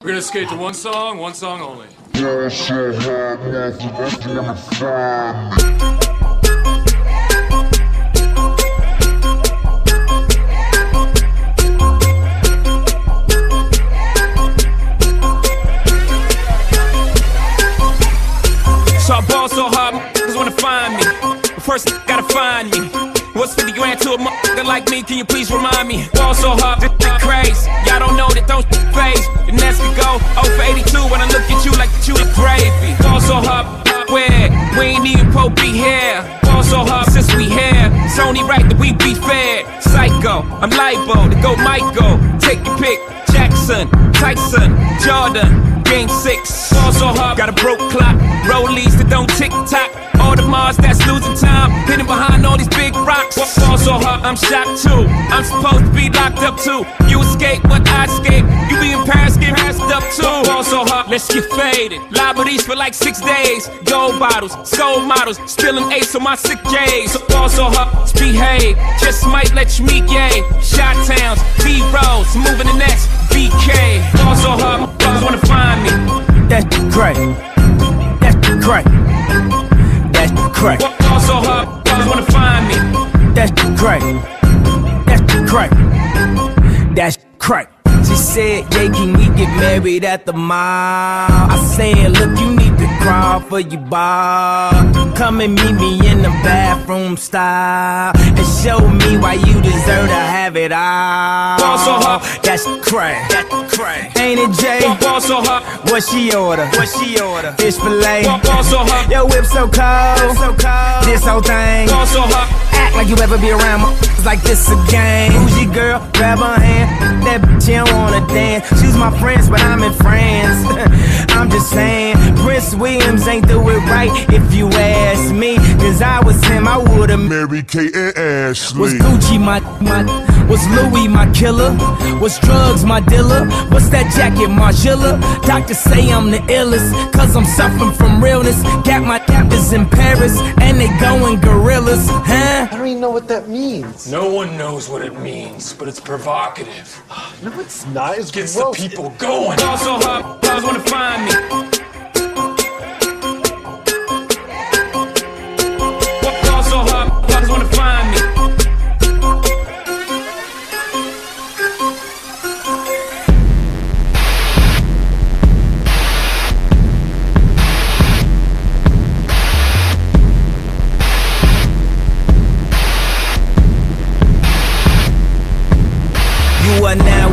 We're gonna skate to one song, one song only. So I ball so hard, motherfuckers wanna find me. But first, gotta find me. What's 50 grand to a motherfucker like me? Can you please remind me? Ball so hard, this crazy. Y'all don't know that don't phase. And next we go 0 for 82 when I look at you like you the gravy. Ball so hard, where? We ain't even po be here. Ball so hard since we here. It's only right that we be fair. Psycho, I'm libo to go Michael. Take your pick. Jackson, Tyson, Jordan, Game 6. So hard, got a broke clock. Rollies that don't tick tock. All the Mars that's losing time. Hidden behind all these big rocks. Ball so hard, I'm shocked too. I'm supposed to be locked up too. You escape, but I escape. You be in Paris, get passed up too. Ball so hard, let's get faded. Liberties for like six days. Gold bottles, soul models. Spilling ace on my sick days. So ball so hard, behave. Just might let you meet gay. Shot towns, B rolls, moving the next. BK. So hard, motherfuckers wanna find me. That's crack. That's crack. That's crack. She said, yeah, can we get married at the mall? I said, look, you need to crawl for your bar. Come and meet me in the bathroom style. And show me why you deserve to have it all. Ball so hard. That's crack. That's crack. Ain't it, Jay? Ball so hard, What she order? What she order? Fish fillet. ball so hard, Yo, whip so cold. so cold. This whole thing. so hard. Act like you ever be around motherfuckers like this again. Who's your girl? Grab her hand. That bitch, she don't wanna dance. She's my friends, but I'm in France. I'm just saying, Prince Williams ain't do it right if you ask me. Cause I was him, I would've Mary Kate and Ashley. was Gucci my my was Louis my killer? Was drugs my dealer? What's that jacket, Margilla? Doctors say I'm the illest, cause I'm suffering from realness. Got my captors in Paris, and they going gorillas, huh? I don't even know what that means. No one knows what it means, but it's provocative. No, it's not. It's Gets gross. the people going. Ball so hard, motherfuckers wanna find me.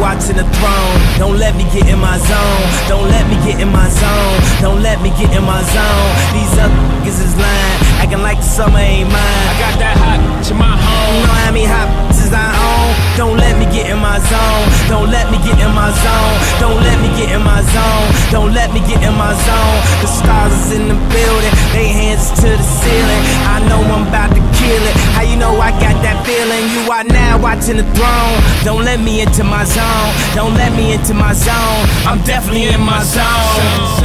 Watching the throne. Don't let me get in my zone. Don't let me get in my zone. Don't let me get in my zone. These other niggas is lying, acting like the summer ain't mine. I got that hot to my You know how many hot bitches I own? Don't let me get in my zone. Don't let me get in my zone. Don't let me get in my zone. Don't let me get in my zone. The stars is in the building. They hands to the ceiling. I know I'm about to kill it. Feeling? You are now watching the throne. Don't let me into my zone. Don't let me into my zone. I'm definitely in my zone.